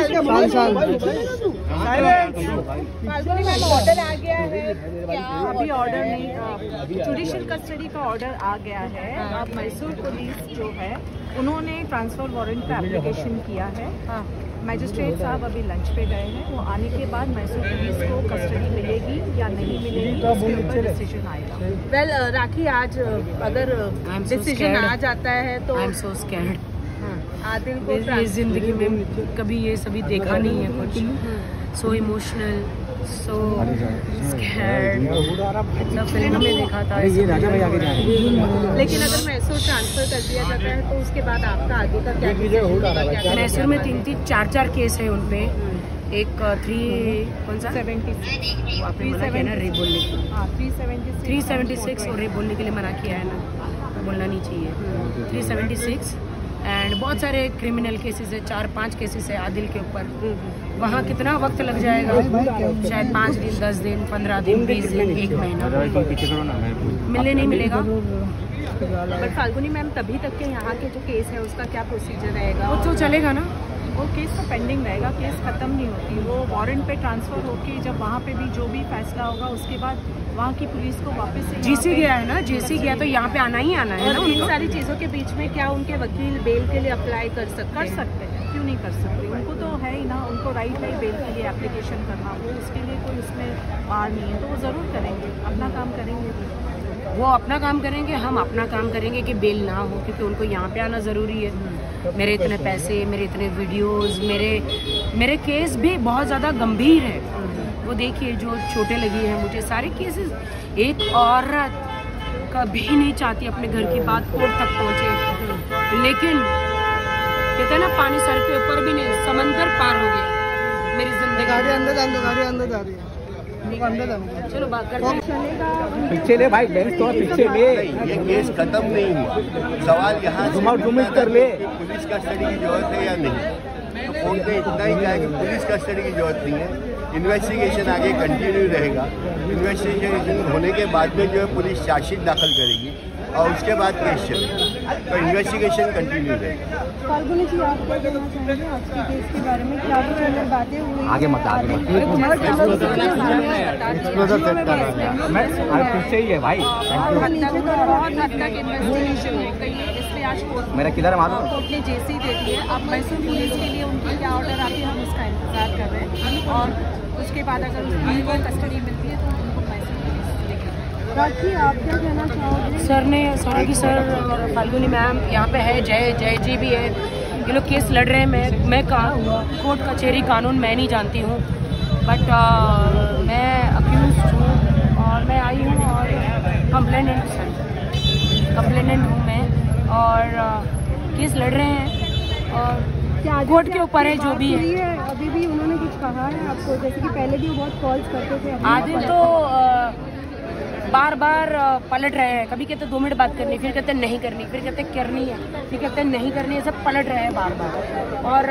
साल साल ऑर्डर आ गया है क्या अभी ऑर्डर नहीं जुडिशियल कस्टडी का ऑर्डर आ गया है। अब मैसूर पुलिस जो है उन्होंने ट्रांसफ़र वारंट का एप्लीकेशन किया है। मजिस्ट्रेट साहब अभी लंच पे गए हैं। वो आने के बाद मैसूर पुलिस को कस्टडी मिलेगी या नहीं मिलेगी उसके ऊपर डिसीज़न आएगा। वेल राखी आज अगर डिसीज़न आ जाता है तो I am so scared Adil को ज़िंदगी में कभी ये सभी देखा नहीं है कुछ। सो इमोशनल सो स्कैर्ड सब फ़िल्म में देखा था ये राजा भाई आगे जा रहे हैं। लेकिन अगर मैसूर ट्रांसफ़र कर दिया जाता है तो उसके बाद आपका आगे का क्या क्या मैसूर में तीन तीन चार चार केस है उनपे। एक थ्री कौन सा? सेवेंटी आपने मना किया ना रे बोलने के हाँ three seventy three seventy six और रे बोलने के लिए मना किया है ना। बोलना नहीं चाहिए। थ्री सेवेंटी सिक्स एंड बहुत सारे क्रिमिनल केसेस है चार पाँच केसेस है आदिल के ऊपर। वहाँ कितना वक्त लग जाएगा? शायद पाँच दिन दस दिन पंद्रह दिन बीस दिन एक महीना। मिलने नहीं मिलेगा? बट फाल्गुनी मैम तभी तक के यहाँ के जो केस है उसका क्या प्रोसीजर रहेगा? वो तो चलेगा ना। वो केस तो पेंडिंग रहेगा केस खत्म नहीं होती। वो वारंट पे ट्रांसफ़र होके जब वहाँ पे भी जो भी फैसला होगा उसके बाद वहाँ की पुलिस को वापस से जीसी गया है ना? जीसी गया तो यहाँ पे आना ही आना है ना इन सारी चीज़ों के बीच में क्या उनके वकील बेल के लिए अप्लाई कर सकते कर सकते हैं। क्यों नहीं कर सकते? उनको तो है ही ना उनको राइट है बेल के लिए एप्लीकेशन करना। वो उसके लिए कोई उसमें बार नहीं है तो वो ज़रूर करेंगे अपना काम करेंगे। वो अपना काम करेंगे, हम अपना काम करेंगे कि बेल ना हो, क्योंकि उनको यहाँ पे आना ज़रूरी है। मेरे इतने पैसे, मेरे इतने वीडियोस मेरे मेरे केस भी बहुत ज़्यादा गंभीर है। वो देखिए, जो छोटे लगी हैं मुझे, सारे केसेस एक औरत कभी नहीं चाहती अपने घर की बात कोर्ट तक पहुँचे। लेकिन, कहते ना, पानी सर के ऊपर भी नहीं, समंदर पार हो गया। मेरी ज़िंदगी अंदर अंदर रही है पीछे ले भाई लेंस तो पीछे ले। ये केस खत्म नहीं हुआ। सवाल यहाँ कर ले। पुलिस कस्टडी की ज़रूरत है या नहीं। तो फ़ोन पे इतना ही कहा कि पुलिस कस्टडी की ज़रूरत नहीं है। इन्वेस्टिगेशन आगे कंटिन्यू रहेगा। इन्वेस्टिगेशन होने के बाद में जो है पुलिस चार्जशीट दाखिल करेगी। और उसके बाद केस चलेगा तो इन्वेस्टिगेशन कंटिन्यू रहेगा आप क्या कहना के केस के बारे में क्या कुछ अंदर बातें हुई आगे मत आगे है। मैं पीछे ही है भाई। बहुत हद तक इन्वेस्टिगेशन गई इसलिए आज कोर्ट मेरा किधर है मालूम? कोर्ट ने जेसी दे दी है। अब मैसूर पुलिस के लिए उनकी क्या ऑर्डर आती है हम उसका इंतज़ार कर रहे हैं। और उसके बाद अगर उनको कस्टडी मिलती है तो आप क्या कहना चाहोगे? सर ने सर की सर और फाल्गुनी मैम यहाँ पे है जय जय जी भी है। ये लोग केस लड़ रहे हैं मैं मैं का कोर्ट कचहरी कानून मैं नहीं जानती हूँ। बट आ, मैं अक्यूज हूँ और मैं आई हूँ और कंप्लेनेंट सर। कंप्लेनेंट हूँ मैं और केस लड़ रहे हैं और कोर्ट के ऊपर है जो भी है। अभी भी उन्होंने कुछ कहा है आपको? जैसे कि पहले भी वो बहुत कॉल्स करते थे आदिल तो अ, बार बार पलट रहे हैं। कभी कहते दो मिनट बात करनी फिर कहते नहीं करनी। फिर कहते करनी है। फिर कहते नहीं करनी है। सब पलट रहे हैं बार बार और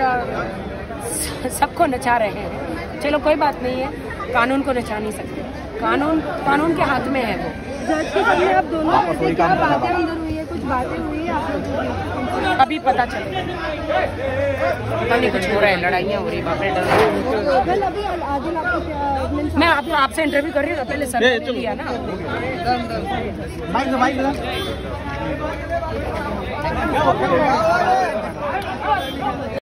सबको नचा रहे हैं। चलो कोई बात नहीं है। कानून को नचा नहीं सकते। कानून कानून के हाथ में है वो। जज के सामने आप दोनों क्या बातें अंदर हुई है कुछ बातें हुई है आप लोगों की। अभी पता चलेगा पता नहीं कुछ हो रहा है लड़ाइयाँ हो रही है मैं आप आपसे इंटरव्यू कर रही हूँ पहले सर ने लिया ना।